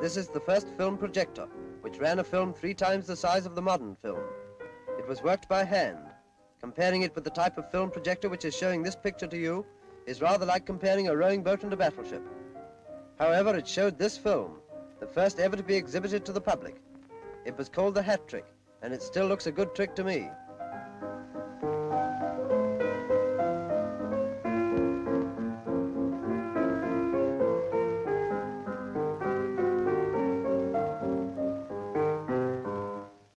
This is the first film projector, which ran a film three times the size of the modern film. It was worked by hand. Comparing it with the type of film projector which is showing this picture to you is rather like comparing a rowing boat and a battleship. However, it showed this film, the first ever to be exhibited to the public. It was called the hat trick, and it still looks a good trick to me.